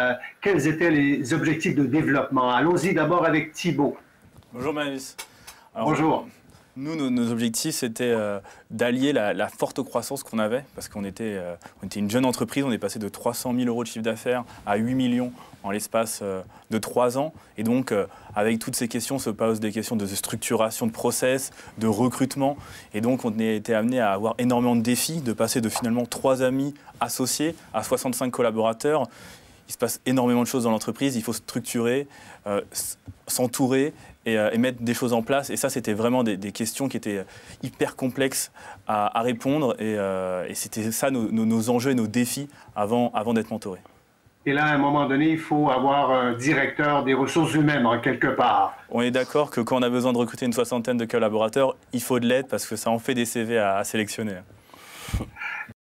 quels étaient les objectifs de développement? Allons-y d'abord avec Thibault. Bonjour Manus. Bonjour. Nous, nos, objectifs, c'était euh, d'allier la, forte croissance qu'on avait, parce qu'on était, euh, une jeune entreprise, on est passé de 300 000 euros de chiffre d'affaires à 8 millions en l'espace euh, de 3 ans. Et donc, avec toutes ces questions, se posent des questions de structuration de process, de recrutement. Et donc, on a été amené à avoir énormément de défis, de passer de finalement 3 amis associés à 65 collaborateurs il se passe énormément de choses dans l'entreprise, il faut structurer, s'entourer euh, et, mettre des choses en place. Et ça, c'était vraiment des, questions qui étaient hyper complexes à, répondre. Euh, et, c'était ça nos, nos, enjeux et nos défis avant, avant d'être mentoré. Et là, à un moment donné, il faut avoir un directeur des ressources humaines en quelque part. On est d'accord que quand on a besoin de recruter une soixantaine de collaborateurs, il faut de l'aide parce que ça en fait des CV à, sélectionner.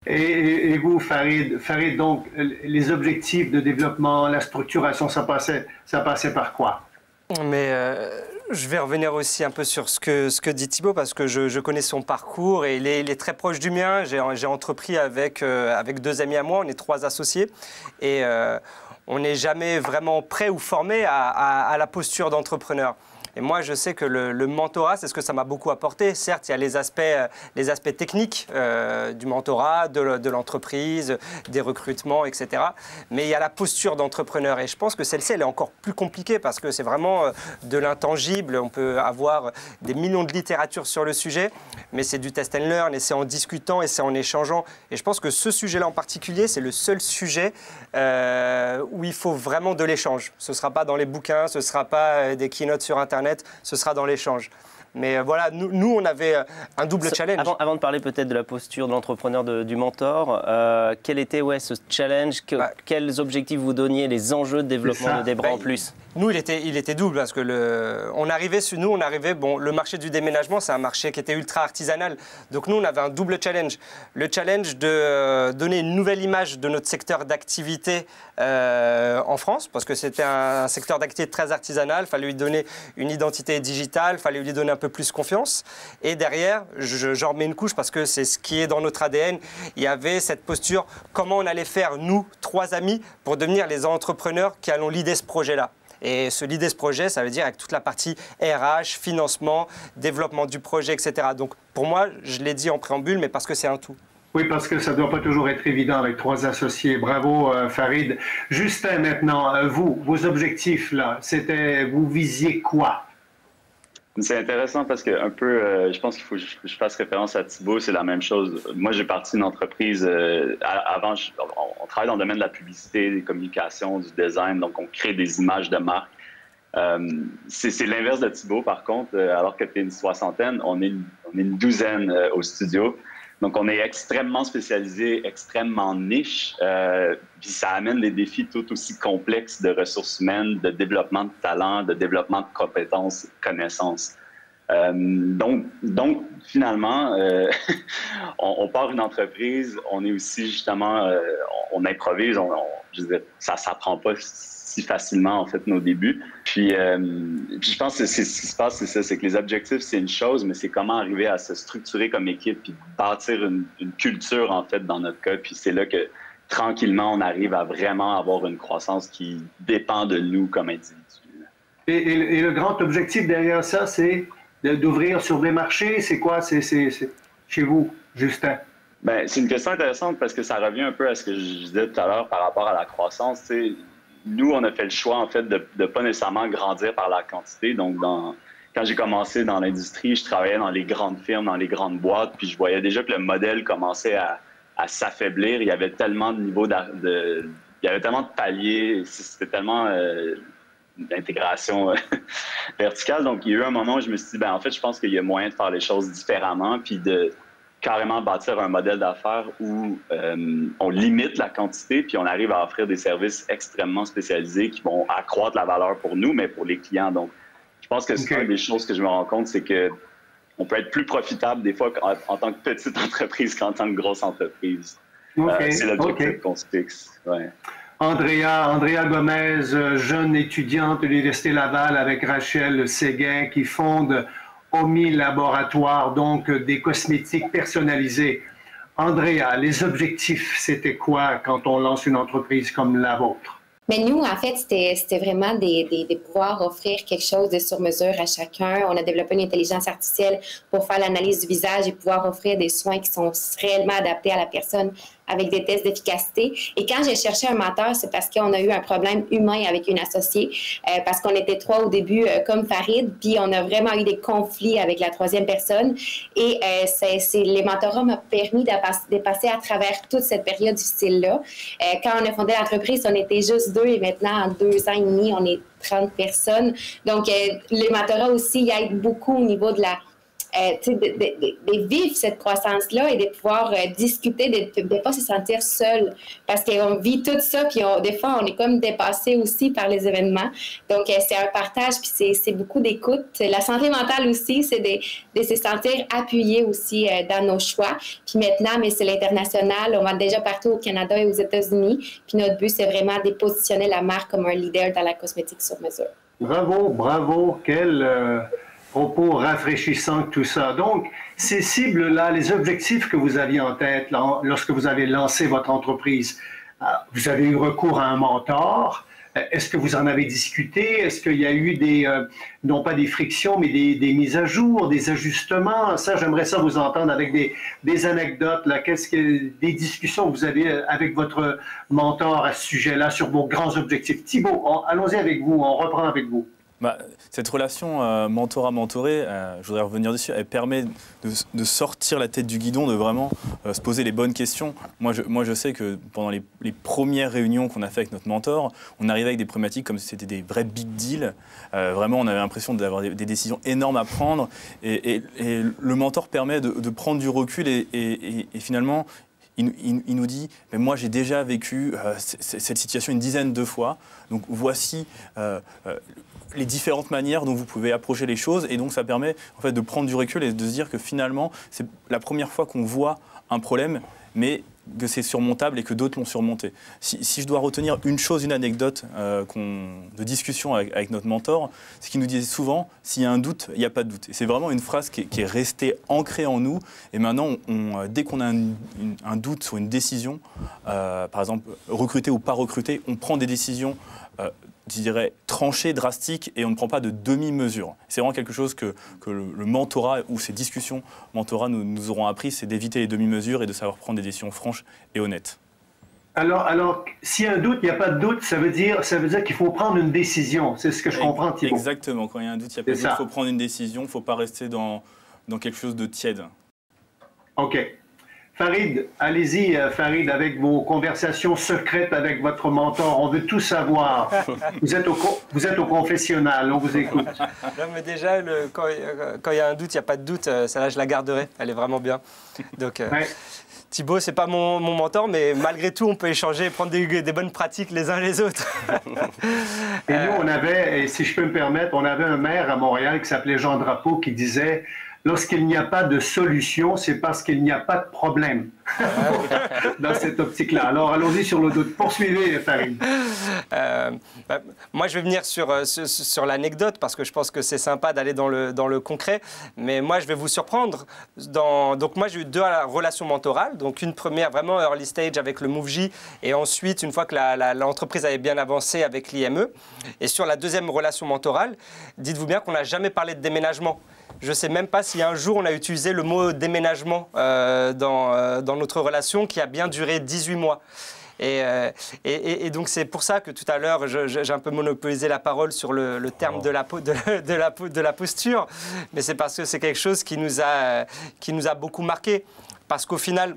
Et, vous, Farid, Farid, donc, les objectifs de développement, la structuration, ça passait, ça passait par quoi? Mais euh, je vais revenir aussi un peu sur ce que, ce que dit Thibault parce que je, connais son parcours et il est, très proche du mien. J'ai entrepris avec, euh, avec deux amis à moi, on est trois associés et euh, on n'est jamais vraiment prêt ou formé à la posture d'entrepreneur. Et moi, je sais que le, mentorat, c'est ce que ça m'a beaucoup apporté. Certes, il y a les aspects, euh, les aspects techniques euh, du mentorat, de, l'entreprise, des recrutements, etc. Mais il y a la posture d'entrepreneur. Et je pense que celle-ci, elle est encore plus compliquée parce que c'est vraiment euh, de l'intangible. On peut avoir des millions de littératures sur le sujet, mais c'est du test and learn et c'est en discutant et c'est en échangeant. Et je pense que ce sujet-là en particulier, c'est le seul sujet où il faut vraiment de l'échange. Ce ne sera pas dans les bouquins, ce ne sera pas des keynotes sur Internet ce sera dans l'échange. Mais euh, voilà, nous, on avait euh, un double challenge. Avant, de parler peut-être de la posture de l'entrepreneur, du mentor, euh, quel était ouais, ce challenge bah. Quels objectifs vous donniez Les enjeux de développement de Debra en bah, plus? Nous, il était, double parce que le, on arrivait sur nous, on arrivait. Bon, le marché du déménagement, c'est un marché qui était ultra artisanal. Donc nous, on avait un double challenge. Le challenge de euh, donner une nouvelle image de notre secteur d'activité euh, en France, parce que c'était un, secteur d'activité très artisanal. Fallait lui donner une identité digitale, fallait lui donner un peu plus confiance. Et derrière, j'en remets une couche parce que c'est ce qui est dans notre ADN. Il y avait cette posture comment on allait faire nous, trois amis, pour devenir les entrepreneurs qui allons l'idée ce projet-là. Et se l'idée ce projet, ça veut dire avec toute la partie RH, financement, développement du projet, etc. Donc pour moi, je l'ai dit en préambule, mais parce que c'est un tout. Oui, parce que ça ne doit pas toujours être évident avec trois associés. Bravo, euh, Farid. Justin, maintenant, euh, vous, vos objectifs, là, c'était, vous visiez quoi? C'est intéressant parce que un peu, euh, je pense qu'il faut que je, fasse référence à Thibault, c'est la même chose. Moi, j'ai parti d'une entreprise, euh, avant, on, travaille dans le domaine de la publicité, des communications, du design, donc on crée des images de marque. Euh, c'est l'inverse de Thibault, par contre, alors que tu es une soixantaine, on est une, on est une douzaine au studio. Donc, on est extrêmement spécialisé, extrêmement niche, puis ça amène des défis tout aussi complexes de ressources humaines, de développement de talent, de développement de compétences, connaissances. Euh, donc, donc, finalement, euh, [LAUGHS] on, part une entreprise, on est aussi justement, euh, on, improvise, on, je veux ça ne s'apprend pas si facilement, en fait, nos débuts. Puis, je pense que ce qui se passe, c'est ça, c'est que les objectifs, c'est une chose, mais c'est comment arriver à se structurer comme équipe puis bâtir une, culture, en fait, dans notre cas. Puis c'est là que, tranquillement, on arrive à vraiment avoir une croissance qui dépend de nous comme individus. et le grand objectif derrière ça, c'est d'ouvrir sur des marchés? C'est quoi? C'est, chez vous, Justin? Ben, c'est une question intéressante parce que ça revient un peu à ce que je disais tout à l'heure par rapport à la croissance. Nous, on a fait le choix, en fait, de ne pas nécessairement grandir par la quantité. Donc, quand j'ai commencé dans l'industrie, je travaillais dans les grandes firmes, dans les grandes boîtes, puis je voyais déjà que le modèle commençait à, s'affaiblir. Il y avait tellement de niveaux de, il y avait tellement de paliers, c'était tellement euh, d'intégration euh, [LAUGHS] verticale. Donc, il y a eu un moment où je me suis dit, ben, en fait, je pense qu'il y a moyen de faire les choses différemment, puis de carrément bâtir un modèle d'affaires où euh, on limite la quantité, puis on arrive à offrir des services extrêmement spécialisés qui vont accroître la valeur pour nous, mais pour les clients. Donc, je pense que c'est une des choses que je me rends compte, c'est que on peut être plus profitable des fois en, tant que petite [LAUGHS] entreprise qu'en tant que grosse entreprise. Euh, c'est l'objectif qu'on se fixe. Ouais. Andrea, Andrea Gomez, jeune étudiante de l'Université Laval avec Rachel Séguin qui fonde OMI Laboratoire, donc des cosmétiques personnalisés. Andrea, les objectifs, c'était quoi quand on lance une entreprise comme la vôtre? Mais nous, en fait, c'était vraiment de, pouvoir offrir quelque chose de sur mesure à chacun. On a développé une intelligence artificielle pour faire l'analyse du visage et pouvoir offrir des soins qui sont réellement adaptés à la personne avec des tests d'efficacité. Et quand j'ai cherché un mentor, c'est parce qu'on a eu un problème humain avec une associée, euh, parce qu'on était trois au début euh, comme Farid, puis on a vraiment eu des conflits avec la troisième personne. Et euh, c'est, les mentorats m'ont permis de passer à travers toute cette période difficile-là. quand on a fondé l'entreprise, on était juste deux et maintenant, en deux ans et demi, on est 30 personnes. Donc, les mentorats aussi aident beaucoup au niveau de la euh, de, vivre cette croissance-là et de pouvoir euh, discuter, de ne pas se sentir seul. Parce qu'on vit tout ça, puis des fois, on est comme dépassé aussi par les événements. Donc, euh, c'est un partage, puis c'est beaucoup d'écoute. La santé mentale aussi, c'est de, se sentir appuyé aussi dans nos choix. Puis maintenant, mais c'est l'international. On va déjà partout au Canada et aux États-Unis. Puis notre but, c'est vraiment de positionner la marque comme un leader dans la cosmétique sur mesure. Bravo, bravo. Quel propos rafraîchissants tout ça. Donc, ces cibles-là, les objectifs que vous aviez en tête lorsque vous avez lancé votre entreprise, euh, vous avez eu recours à un mentor. Euh, est-ce que vous en avez discuté? Est-ce qu'il y a eu des, euh, non pas des frictions, mais des, mises à jour, des ajustements? Ça, j'aimerais ça vous entendre avec des, anecdotes. Qu'est-ce que, des discussions que vous avez avec votre mentor à ce sujet-là sur vos grands objectifs? Thibault, allons-y avec vous, on reprend avec vous. Bah, cette relation euh, mentorat-mentoré, euh, je voudrais revenir dessus, elle permet de, sortir la tête du guidon, de vraiment euh, se poser les bonnes questions. Moi je, moi, je sais que pendant les, premières réunions qu'on a fait avec notre mentor, on arrivait avec des problématiques comme si c'était des vrais big deals. vraiment, on avait l'impression d'avoir des, décisions énormes à prendre. Et, le mentor permet de, prendre du recul et, finalement, il, nous dit, mais moi j'ai déjà vécu cette situation une dizaine de fois, donc voici les différentes manières dont vous pouvez approcher les choses. Et donc, ça permet en fait, de prendre du recul et de se dire que finalement, c'est la première fois qu'on voit un problème, mais que c'est surmontable et que d'autres l'ont surmonté. Si, je dois retenir une chose, une anecdote euh, de discussion avec, notre mentor, c'est qu'il nous disait souvent, s'il y a un doute, il n'y a pas de doute. Et c'est vraiment une phrase qui est, restée ancrée en nous. Et maintenant, on, dès qu'on a un, doute sur une décision, euh, par exemple, recruter ou pas recruter, on prend des décisions euh, je dirais, tranché, drastique, et on ne prend pas de demi-mesure. C'est vraiment quelque chose que, le, mentorat ou ces discussions mentorat nous, nous auront appris, c'est d'éviter les demi-mesures et de savoir prendre des décisions franches et honnêtes. Alors, alors s'il y a un doute, il n'y a pas de doute, ça veut dire, ça veut dire qu'il faut prendre une décision. C'est ce que je comprends, Thibault. Exactement. Quand il y a un doute, il y a pas de doute. Il faut prendre une décision. Il ne faut pas rester dans, dans quelque chose de tiède. OK. Farid, allez-y, euh, Farid, avec vos conversations secrètes avec votre mentor. On veut tout savoir. [LAUGHS] vous, êtes au, vous êtes au confessionnal, on vous écoute. [LAUGHS] mais déjà, le, quand, il y a un doute, il n'y a pas de doute. Euh, ça, là, je la garderai. Elle est vraiment bien. Donc, euh, Thibaut, c'est pas mon, mentor, mais malgré tout, on peut échanger et prendre des, des bonnes pratiques les uns les autres. [LAUGHS] et nous, on avait, et si je peux me permettre, on avait un maire à Montréal qui s'appelait Jean Drapeau qui disait lorsqu'il n'y a pas de solution, c'est parce qu'il n'y a pas de problème [LAUGHS] dans cette optique-là. Alors allons-y sur le doute. Poursuivez, Farid. Euh, bah, moi, je vais venir sur, euh, sur, l'anecdote parce que je pense que c'est sympa d'aller dans le, dans le concret. Mais moi, je vais vous surprendre. Dans... Donc, moi, j'ai eu deux relations mentorales. Donc, une première vraiment early stage avec le MoveJ et ensuite, une fois que l'entreprise avait bien avancé avec l'IME. Et sur la deuxième relation mentorale, dites-vous bien qu'on n'a jamais parlé de déménagement. Je ne sais même pas si un jour on a utilisé le mot déménagement euh, dans, euh, dans, notre relation qui a bien duré 18 mois. Euh, et, et, donc c'est pour ça que tout à l'heure j'ai un peu monopolisé la parole sur le, terme oh. de, la, de, [LAUGHS] de, la, de la posture, mais c'est parce que c'est quelque chose qui nous a, qui nous a beaucoup marqué. Parce qu'au final,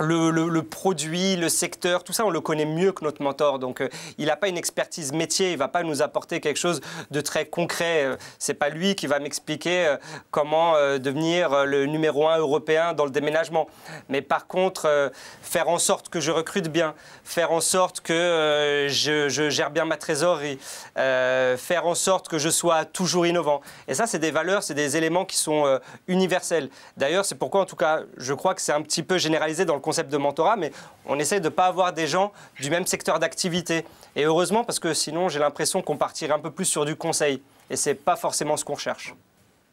le, produit, le secteur, tout ça, on le connaît mieux que notre mentor. Donc, euh, il n'a pas une expertise métier, il va pas nous apporter quelque chose de très concret. Euh, c'est pas lui qui va m'expliquer euh, comment devenir le numéro un européen dans le déménagement. Mais par contre, faire en sorte que je recrute bien, faire en sorte que je, je, gère bien ma trésorerie, faire en sorte que je sois toujours innovant. Et ça, c'est des valeurs, c'est des éléments qui sont universels. D'ailleurs, c'est pourquoi, en tout cas, je crois que c'est un petit peu généralisé dans le concept de mentorat, mais on essaie de ne pas avoir des gens du même secteur d'activité. Et heureusement, parce que sinon, j'ai l'impression qu'on partirait un peu plus sur du conseil. Et ce n'est pas forcément ce qu'on cherche.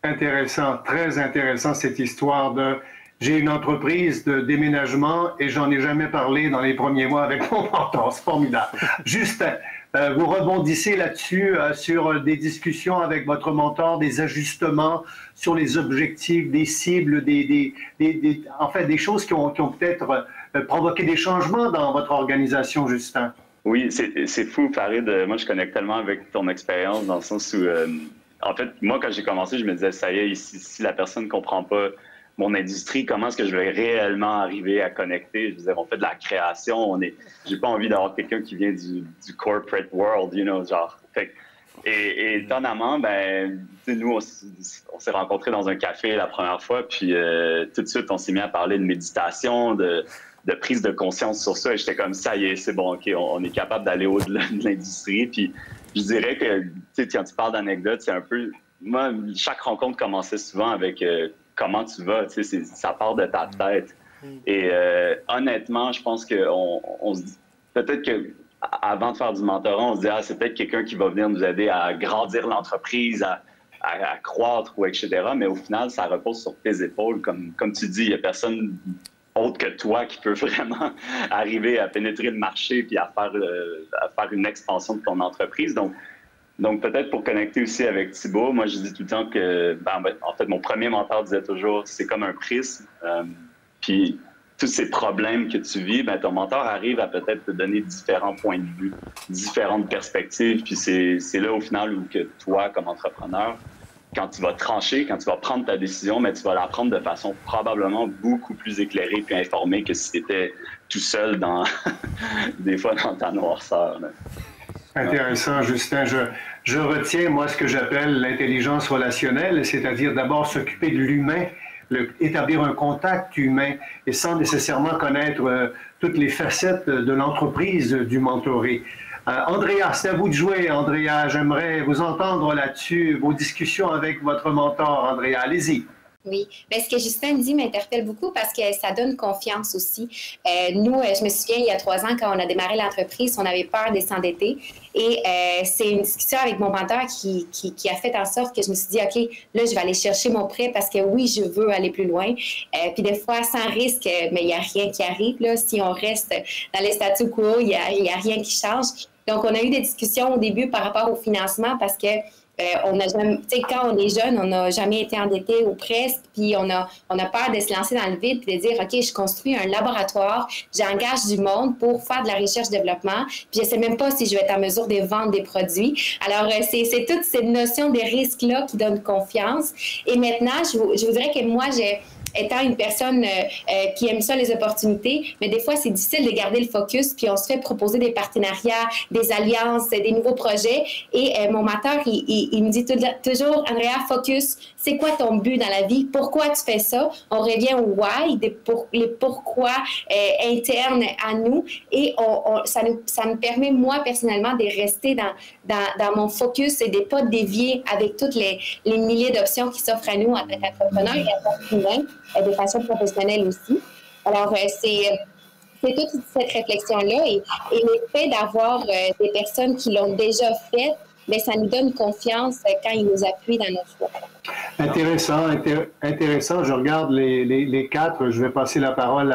Intéressant, très intéressant cette histoire de j'ai une entreprise de déménagement et j'en ai jamais parlé dans les premiers mois avec mon mentor. C'est formidable. Justin, euh, vous rebondissez là-dessus euh, sur des discussions avec votre mentor, des ajustements sur les objectifs, des cibles, des, en fait, des choses qui ont, peut-être euh, provoqué des changements dans votre organisation, Justin. Oui, c'est fou, Farid. Moi, je connecte tellement avec ton expérience dans le sens où, en fait, moi, quand j'ai commencé, je me disais, ça y est, si, si la personne ne comprend pas mon industrie, comment est-ce que je vais réellement arriver à connecter? Je veux dire, on fait de la création, on est, j'ai pas envie d'avoir quelqu'un qui vient du, corporate world, you know, genre. et, étonnamment, ben, nous, on, s'est rencontrés dans un café la première fois, puis euh, tout de suite, on s'est mis à parler de méditation, de, de prise de conscience sur ça, et j'étais comme, ça y est, c'est bon, OK, on, est capable d'aller au-delà de l'industrie, puis je dirais que, tu sais, quand tu parles d'anecdotes, c'est un peu, moi, chaque rencontre commençait souvent avec... Euh, comment tu vas, tu sais, ça part de ta tête. Mm. Et euh, honnêtement, je pense qu'on on se dit, peut-être que avant de faire du mentorat, on se dit, ah, c'est peut-être quelqu'un qui va venir nous aider à grandir l'entreprise, à, croître ou etc. Mais au final, ça repose sur tes épaules. Comme, comme tu dis, il n'y a personne autre que toi qui peut [LAUGHS] vraiment arriver à pénétrer le marché puis à faire, euh, à faire une expansion de ton entreprise. Donc, donc, peut-être pour connecter aussi avec Thibault, moi, je dis tout le temps que, ben, en fait, mon premier mentor disait toujours, c'est comme un prisme. Euh, puis, tous ces problèmes que tu vis, ben, ton mentor arrive à peut-être te donner différents points de vue, différentes perspectives. Puis, c'est là, au final, où que toi, comme entrepreneur, quand tu vas trancher, quand tu vas prendre ta décision, mais tu vas la prendre de façon probablement beaucoup plus éclairée puis informée que si tu étais tout seul dans [LAUGHS] des fois dans ta noirceur. Intéressant, Justin. Je, retiens, moi, ce que j'appelle l'intelligence relationnelle, c'est-à-dire d'abord s'occuper de l'humain, établir un contact humain et sans nécessairement connaître euh, toutes les facettes de l'entreprise du mentoré. Euh, Andrea, c'est à vous de jouer, Andrea. J'aimerais vous entendre là-dessus, vos discussions avec votre mentor, Andrea. Allez-y. Oui, mais ce que Justin dit m'interpelle beaucoup parce que ça donne confiance aussi. Euh, nous, je me souviens, il y a trois ans, quand on a démarré l'entreprise, on avait peur de s'endetter. Et euh, c'est une discussion avec mon mentor qui, a fait en sorte que je me suis dit, OK, là, je vais aller chercher mon prêt parce que oui, je veux aller plus loin. puis des fois, sans risque, mais il n'y a rien qui arrive. Là. Si on reste dans les statu quo, il n'y a rien qui change. Donc, on a eu des discussions au début par rapport au financement parce que euh, on a jamais, quand on est jeune, on n'a jamais été endetté ou presque, puis on a, on a peur de se lancer dans le vide puis de dire, OK, je construis un laboratoire, j'engage du monde pour faire de la recherche-développement, puis je sais même pas si je vais être en mesure de vendre des produits. Alors, euh, c'est toute cette notion des risques-là qui donne confiance. Et maintenant, je vous, que moi, j'ai étant une personne qui aime ça, les opportunités, mais des fois, c'est difficile de garder le focus, puis on se fait proposer des partenariats, des alliances, des nouveaux projets. Et mon mentor, il, me dit toujours, Andrea, focus, c'est quoi ton but dans la vie? Pourquoi tu fais ça? On revient au why, les pourquoi internes à nous. Et ça, me permet, moi, personnellement, de rester dans, mon focus et de pas dévier avec toutes les, milliers d'options qui s'offrent à nous en tant qu'entrepreneurs et en tant qu'humains, de façon professionnelle aussi. Alors, euh, c'est c'est toute cette réflexion-là et, le fait d'avoir euh, des personnes qui l'ont déjà fait, mais ben, ça nous donne confiance quand ils nous appuient dans nos choix. Intéressant, intéressant. Je regarde les, les, quatre. Je vais passer la parole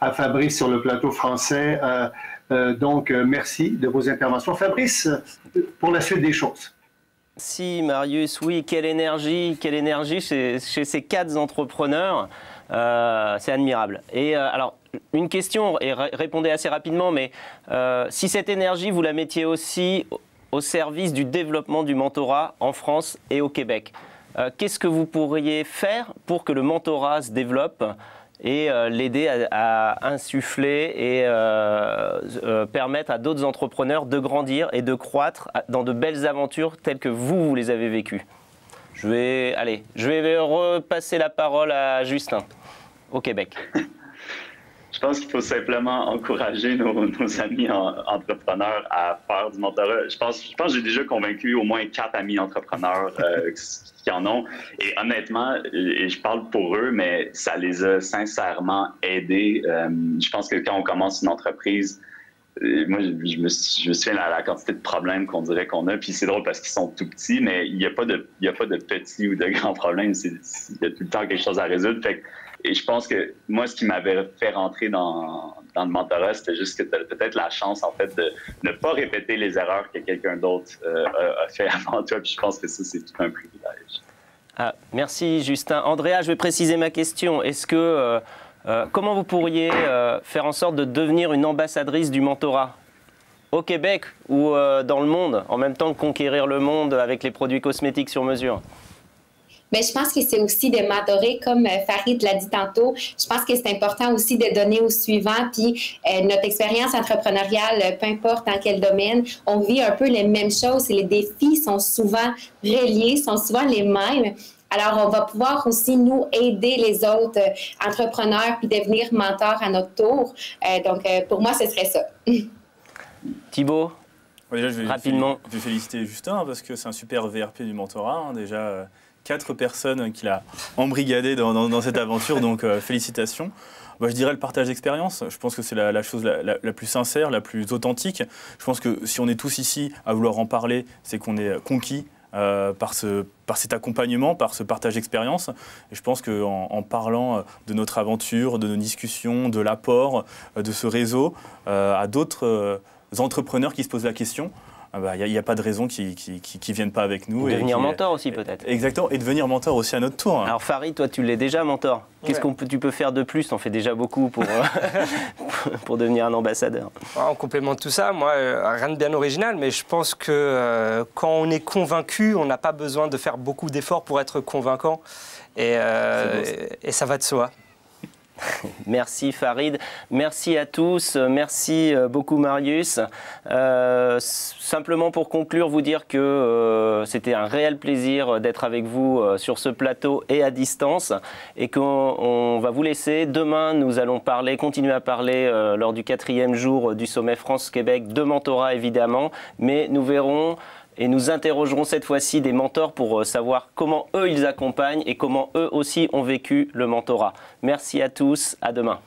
à, Fabrice sur le plateau français. Euh, euh, donc, euh, merci de vos interventions. Fabrice, pour la suite des choses. Si, Marius, oui, quelle énergie, quelle énergie chez, ces quatre entrepreneurs. Euh, c'est admirable. Et alors, une question, et répondez assez rapidement, mais si cette énergie, vous la mettiez aussi au service du développement du mentorat en France et au Québec, qu'est-ce que vous pourriez faire pour que le mentorat se développe? Et euh, l'aider à, insuffler et euh, euh, permettre à d'autres entrepreneurs de grandir et de croître dans de belles aventures telles que vous, vous les avez vécues. Je vais, je vais repasser la parole à Justin, au Québec. [LAUGHS] Je pense qu'il faut simplement encourager nos, [LAUGHS] amis entrepreneurs à faire du mentorat. Je pense, je pense que j'ai déjà convaincu au moins quatre amis entrepreneurs [LAUGHS] qui en ont. Et honnêtement, et je parle pour eux, mais ça les a sincèrement aidés. Euh, je pense que quand on commence une entreprise, euh, moi, je me, je me souviens la, la quantité de problèmes qu'on dirait qu'on a. Puis c'est drôle parce qu'ils sont tout petits, mais il n'y a, pas de, il y a pas de petits ou de [LAUGHS] grands problèmes. Il y a tout le temps quelque chose à résoudre. Fait et je pense que moi, ce qui m'avait fait rentrer dans, le mentorat, c'était juste que peut-être la chance, en fait, de ne pas répéter les erreurs que quelqu'un d'autre euh, a, fait avant toi. Puis je pense que ça, c'est tout un privilège. Ah, merci, Justin. Andrea, je vais préciser ma question. Est-ce que. Euh, euh, comment vous pourriez faire en sorte de devenir une ambassadrice du mentorat? Au Québec ou dans le monde, en même temps que conquérir le monde avec les produits cosmétiques sur mesure? Mais je pense que c'est aussi de m'adorer, comme euh, Farid l'a dit tantôt. Je pense que c'est important aussi de donner au suivant. Puis euh, notre expérience entrepreneuriale, euh, peu importe dans quel domaine, on vit un peu les mêmes choses et les défis sont souvent reliés, sont souvent les mêmes. Alors, on va pouvoir aussi nous aider les autres entrepreneurs puis devenir mentors à notre tour. donc, pour moi, ce serait ça. [LAUGHS] Thibault, déjà, je vais, rapidement. Je vais féliciter Justin parce que c'est un super VRP du mentorat. Hein. déjà, quatre personnes qu'il a embrigadées dans, cette aventure, donc euh, félicitations. Bah, je dirais le partage d'expérience. Je pense que c'est la, chose la, plus sincère, la plus authentique. Je pense que si on est tous ici à vouloir en parler, c'est qu'on est conquis euh, par, ce, par cet accompagnement, par ce partage d'expérience. Et je pense qu'en en, parlant de notre aventure, de nos discussions, de l'apport de ce réseau euh, à d'autres entrepreneurs qui se posent la question, il ah n'y bah, a, pas de raison qu'ils ne viennent pas avec nous. Et devenir mentor aussi peut-être. Exactement, et devenir mentor aussi à notre tour. Alors Farid, toi tu l'es déjà mentor. Qu'est-ce que tu peux faire de plus? On fait déjà beaucoup pour, euh, [LAUGHS] pour devenir un ambassadeur. En complément de tout ça, moi, euh, rien de bien original, mais je pense que euh, quand on est convaincu, on n'a pas besoin de faire beaucoup d'efforts pour être convaincant. Et, et ça va de soi. [LAUGHS] Merci Farid, merci à tous, merci euh, beaucoup Marius. Euh, simplement pour conclure, vous dire que euh, c'était un réel plaisir d'être avec vous sur ce plateau et à distance et qu'on va vous laisser. Demain, nous allons parler, continuer à parler lors du quatrième jour du sommet France-Québec de mentorat évidemment, mais nous verrons et nous interrogerons cette fois-ci des mentors pour euh, savoir comment eux ils accompagnent et comment eux aussi ont vécu le mentorat. Merci à tous, à demain.